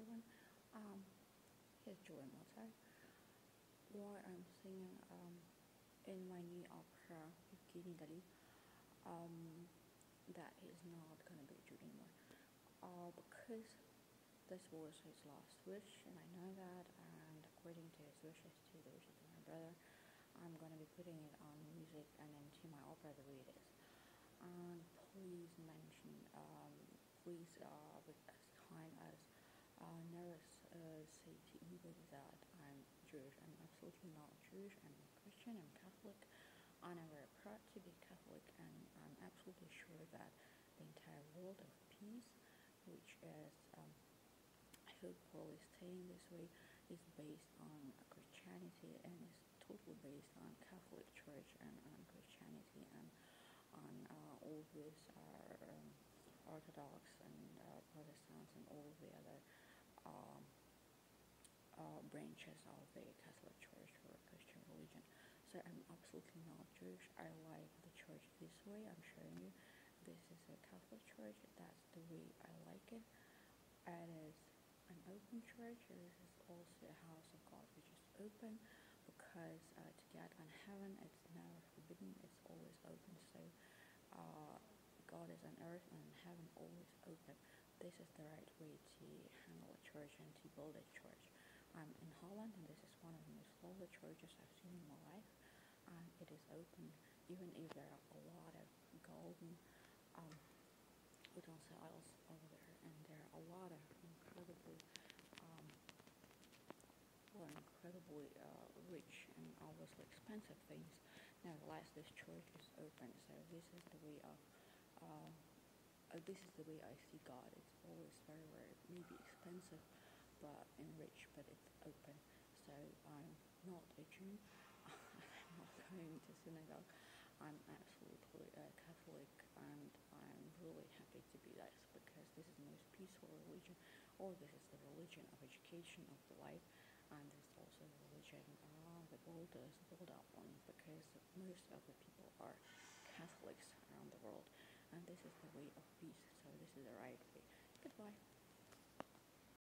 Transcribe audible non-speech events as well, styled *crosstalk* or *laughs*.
everyone. Um, here's Julian Mozart. Why I'm singing um, in my new opera, Evgeny Dali, um, that is not gonna be Jude anymore. Uh, because this was his last wish, and I know that, and according to his wishes, to the wishes of my brother, I'm gonna be putting it on music and into my opera the way it is. And please mention, um, please, uh, with as kind as that I'm Jewish. I'm absolutely not Jewish. I'm Christian. I'm Catholic. And I'm proud to be Catholic. And I'm absolutely sure that the entire world of peace, which is, um, I hope will staying this way, is based on Christianity and is totally based on Catholic Church and on Christianity and on uh, all these uh, um, Orthodox and uh, Protestants and all the other um, uh, branches of the Catholic Church or Christian religion. So I'm absolutely not Jewish. I like the church this way. I'm showing you. This is a Catholic church. That's the way I like it. It is an open church. This is also a house of God which is open because uh, to get on heaven it's never forbidden. It's always open. So uh, God is on earth and heaven always open. This is the right way to handle a church and to build a church. I'm in Holland and this is one of the most lovely churches I've seen in my life. And it is open even if there are a lot of golden um, utensils over there and there are a lot of incredibly um, well, incredibly uh, rich and obviously expensive things. Nevertheless, this church is open, so this is the way of uh, uh, this is the way I see God. It's always very, very maybe expensive, but and rich, but it's open. So I'm not a Jew. *laughs* I'm not going to synagogue. I'm absolutely a Catholic, and I'm really happy to be this because this is the most peaceful religion, or this is the religion of education of the life, and this is also the religion, uh, the oldest, built up because most of the people are Catholics around the world and this is the way of peace so this is the right way goodbye